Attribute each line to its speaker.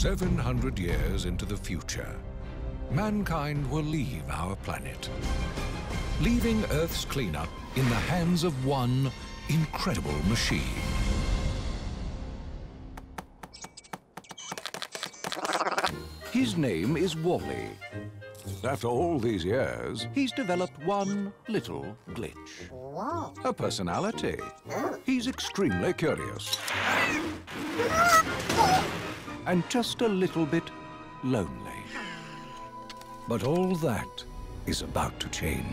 Speaker 1: 700 years into the future, mankind will leave our planet, leaving Earth's cleanup in the hands of one incredible machine. His name is WALL-E. After all these years, he's developed one little glitch. A personality. Oh. He's extremely curious. And just a little bit lonely. But all that is about to change.